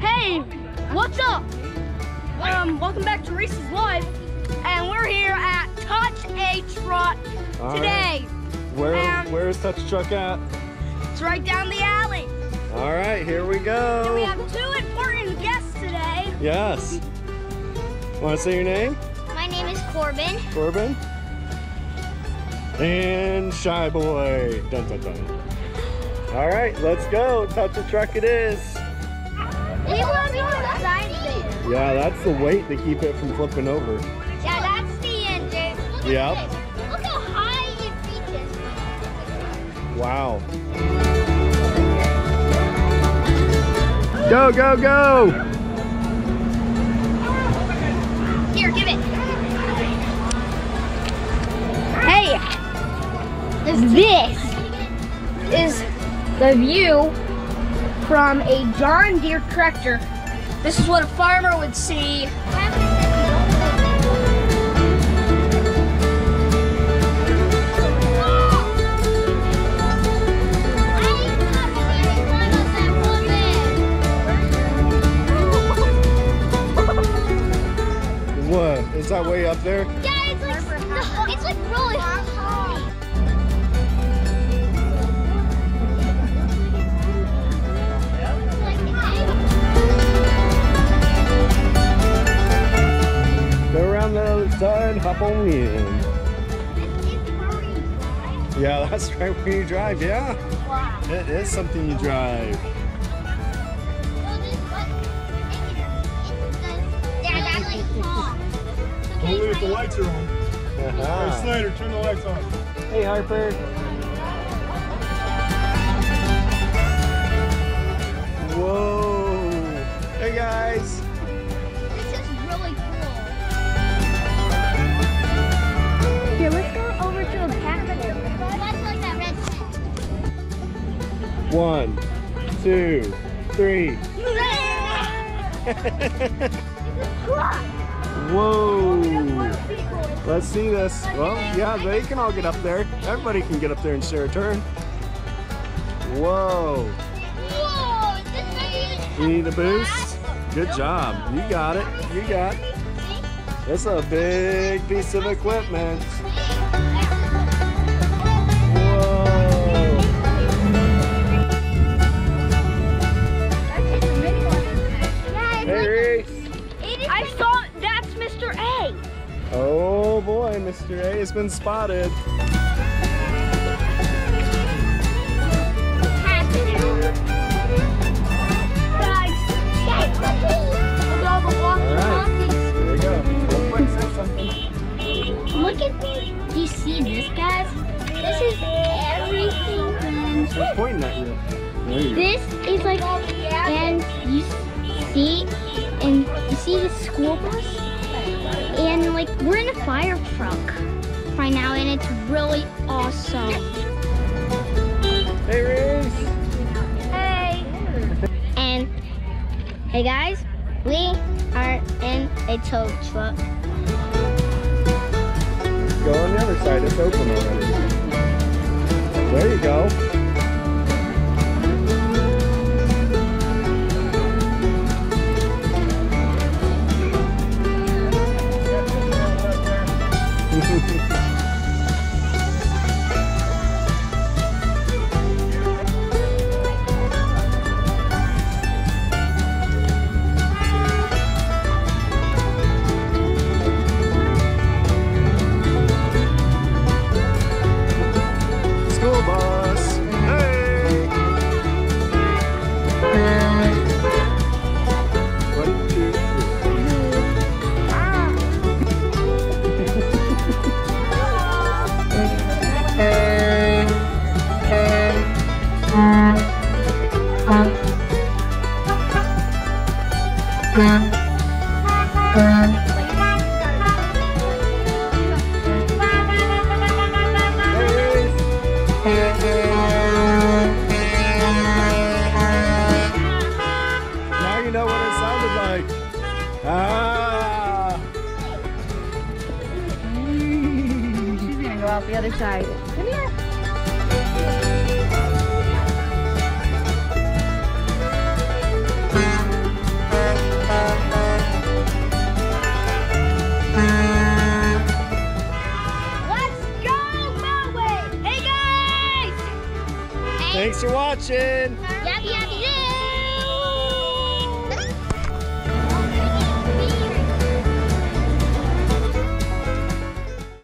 Hey, what's up? Um, welcome back to Reece's Life, and we're here at Touch a Truck All today. Where Um, where's Touch Truck at? It's right down the alley. All right, here we And we go. have two important guests today. Yes. Want to say your name? My name is Corbin. Corbin? And Shy Boy. Dun dun dun. All right, let's go. Touch a truck it is. We be on the. Yeah, that's the weight to keep it from flipping over. Yeah, that's the engine. Look this. Look how high it reaches. Wow. Go, go, go! Here, give it. Hey, this is the view from a John Deere tractor. This is what a farmer would see. What? Is that way up there? Other hop on in. Yeah, that's right where you drive, yeah. It is something you drive. Only if the lights are on. Hey, Uh-huh. Snyder, turn the lights on. Hey, Harper. Whoa. One, two, three. Whoa. Let's see this. Well, yeah, they can all get up there. Everybody can get up there and share a turn. Whoa. You need a boost? Good job. You got it. You got it. That's a big piece of equipment. Mr. A has been spotted. All right. There you go. Real quick, say something. Look at this. Do you see this, guys? This is everything. Who's pointing at you? There. This is like, and you see, and you see the school bus, and like we're in a fire truck right now, and it's really awesome. Hey, Reece. Hey. And hey guys, we are in a tow truck. Go on the other side. It's open already. There you go. Now you know what it sounded like. Ah. She's gonna go out the other side. Come here. Thanks for watching. Yabby yabby doo!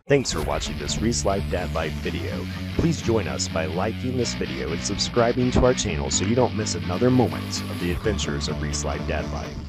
Thanks for watching this Reece Life Dad Life video. Please join us by liking this video and subscribing to our channel so you don't miss another moment of the adventures of Reece Life Dad Life.